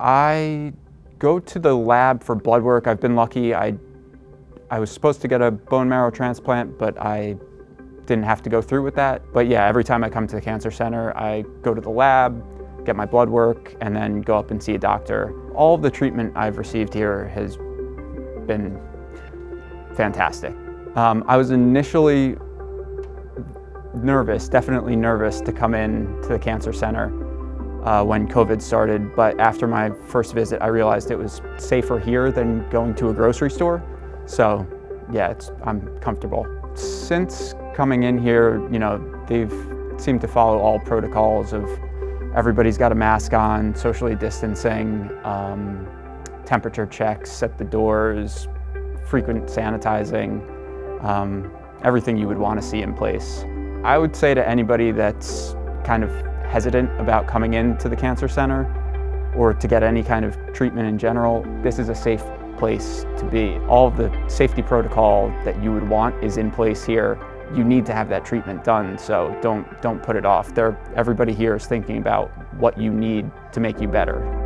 I go to the lab for blood work. I've been lucky. I, I was supposed to get a bone marrow transplant, but I didn't have to go through with that. But yeah, every time I come to the cancer center, I go to the lab, get my blood work, and then go up and see a doctor. All of the treatment I've received here has been fantastic. Um, I was initially nervous, definitely nervous to come in to the cancer center uh, when COVID started, but after my first visit, I realized it was safer here than going to a grocery store. So yeah, I'm comfortable. Since coming in here, you know, they've seemed to follow all protocols of everybody's got a mask on, socially distancing, um, temperature checks at the doors, frequent sanitizing, um, everything you would want to see in place. I would say to anybody that's kind of hesitant about coming into the cancer center or to get any kind of treatment in general, this is a safe place to be. All the safety protocol that you would want is in place here. You need to have that treatment done, so don't, don't put it off. There, everybody here is thinking about what you need to make you better.